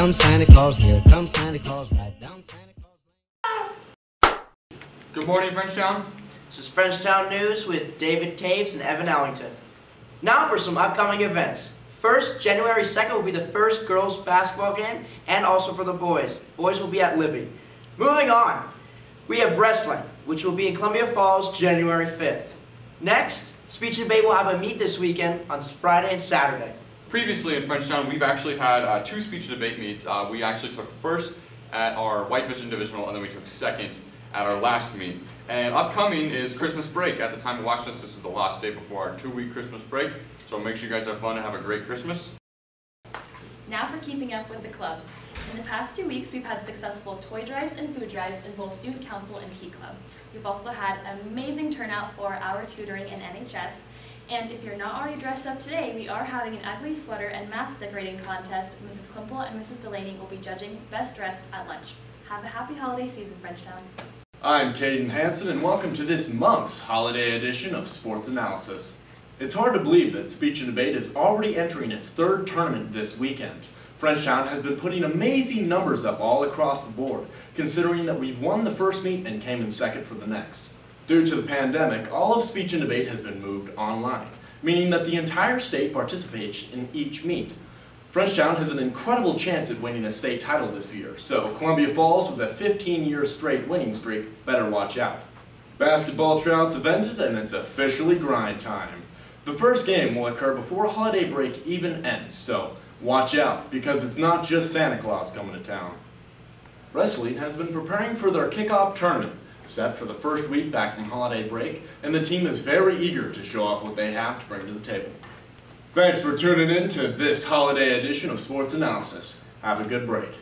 comes Santa Claus, here comes Santa Claus, right down Santa Claus. Good morning, Frenchtown. This is Frenchtown News with David Toavs and Evan Ellington. Now for some upcoming events. First, January 2nd will be the first girls basketball game and also for the boys. Boys will be at Libby. Moving on, we have wrestling, which will be in Columbia Falls January 5th. Next, Speech and Debate will have a meet this weekend on Friday and Saturday. Previously in Frenchtown, we've actually had uh, two speech debate meets. Uh, we actually took first at our White Vision Divisional, and then we took second at our last meet. And upcoming is Christmas break. At the time of watching this, this is the last day before our two-week Christmas break. So make sure you guys have fun and have a great Christmas. Now for keeping up with the clubs. In the past two weeks, we've had successful toy drives and food drives in both Student Council and Key Club. We've also had amazing turnout for our tutoring in NHS. And if you're not already dressed up today, we are having an ugly sweater and mask decorating contest. Mrs. Klimple and Mrs. Delaney will be judging best dressed at lunch. Have a happy holiday season, Frenchtown. I'm Caden Hanson, and welcome to this month's holiday edition of Sports Analysis. It's hard to believe that Speech and Debate is already entering its third tournament this weekend. Frenchtown has been putting amazing numbers up all across the board, considering that we've won the first meet and came in second for the next. Due to the pandemic, all of Speech and Debate has been moved online, meaning that the entire state participates in each meet. Frenchtown has an incredible chance at winning a state title this year, so Columbia Falls, with a 15-year straight winning streak, better watch out. Basketball tryouts have ended and it's officially grind time. The first game will occur before holiday break even ends, so watch out, because it's not just Santa Claus coming to town. Wrestling has been preparing for their kickoff tournament, set for the first week back from holiday break, and the team is very eager to show off what they have to bring to the table. Thanks for tuning in to this holiday edition of Sports Analysis. Have a good break.